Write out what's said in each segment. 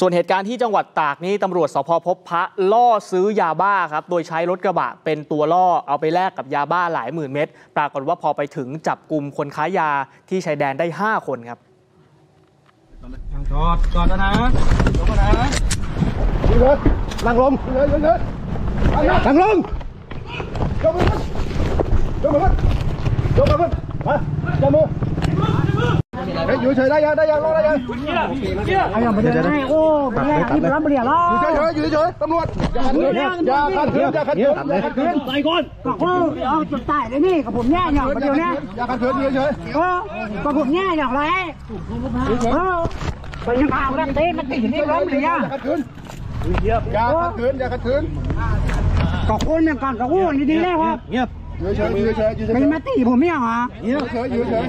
ส่วนเหตุการณ์ที่จังหวัดตากนี้ตำรวจสพพบพระล่อซื้อยาบ้าครับ โดยใช้รถกระบะเป็นตัวล่อเอาไปแลกกับยาบ้าหลายหมื่นเม็ดปรากฏว่าพอไปถึงจับกลุ่มคนค้ายาที่ชายแดนได้ 5 คนครับจอดจอดนะจอดนะยืนเลยนั่งลงยืนเลยยืนเลยนั่งลงยกมือขึ้นยกมือขึ้นยกมือขึ้นมาจับมือ อยู่เฉยได้ยังได้ยังรอได้ยังไอ้ยังไม่ได้ให้โอ้ไม่ได้ที่มันรับไม่ได้หรออยู่เฉยๆอยู่เฉยๆตำรวจอย่าขัดขืนอย่าขัดขืนอย่าขัดขืนอย่าขัดขืนไปก่อนก็โอ้เอาจุดใต้เลยนี่กับผมแย่อย่างเดียวนะอย่าขัดขืนอยู่เฉยเออกับผมแย่อย่างไรเออไปยังข่าวกันเต้มันติดนี่ล้มเลยอะอย่าขัดขืนอย่าขัดขืนอย่าขัดขืนก็คนอย่างกันก็โอ้ดีๆแล้วครับ อยู่เฉยอยู่เฉยอยู่เฉยไม่มาตีผมเนี่ยฮะอยู่เฉยอยู่เฉย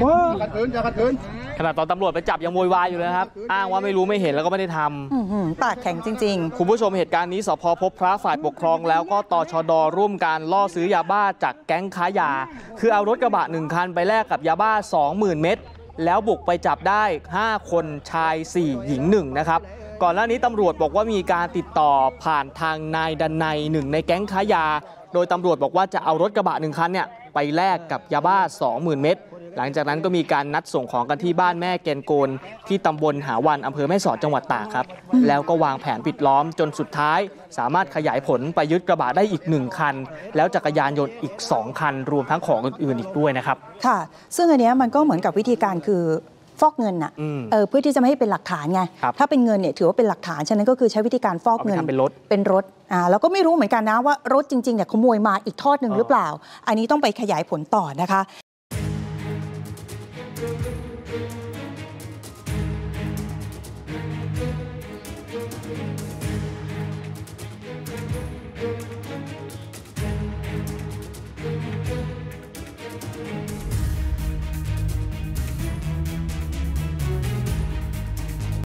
โอ้ขัดขืนอย่าขัดขืนขณะตอนตำรวจไปจับยังโวยวายอยู่เลยครับ อ้างว่าไม่รู้ไม่เห็นแล้วก็ไม่ได้ทำปากแข็งจริง ๆ คุณผู้ชมเหตุการณ์นี้สพพบพระฝ่ายปกครอง แล้วก็ตชดร่วมการล่อซื้อยาบ้าจากแก๊งค้ายา คือเอารถกระบะหนึ่งคันไปแลกกับยาบ้า 20,000 เม็ดแล้วบุกไปจับได้ 5 คนชาย 4 หญิง 1 นะครับ ก่อนหน้านี้ตำรวจบอกว่ามีการติดต่อผ่านทางนายดันในหนึ่งในแก๊งค้ายา โดยตำรวจบอกว่าจะเอารถกระบะหนึ่งคันเนี่ยไปแลกกับยาบ้า 20,000 เม็ดหลังจากนั้นก็มีการนัดส่งของกันที่บ้านแม่แกนโกน ที่ตำบลหาวันอำเภอแม่สอดจังหวัดตากครับ แล้วก็วางแผนปิดล้อมจนสุดท้าย สามารถขยายผลไปยึดกระบะได้อีกหนึ่งคัน แล้วจักรยานยนต์อีก 2 คัน รวมทั้งของอื่นๆอีกด้วยนะครับ ค่ะ ซึ่งอันนี้มันก็เหมือนกับวิธีการคือ ฟอกเงินน่ะอืมเออเพื่อที่จะไม่ให้เป็นหลักฐานไงครับถ้าเป็นเงินเนี่ยถือว่าเป็นหลักฐาน ฉะนั้นก็คือใช้วิธีการฟอกเอาไปเงินทำเป็นรถเป็นรถอ่าแล้วก็ไม่รู้เหมือนกันนะว่ารถจริงๆเนี่ยขโมยมาอีกทอดหนึ่งหรือเปล่า อันนี้ต้องไปขยายผลต่อนะคะ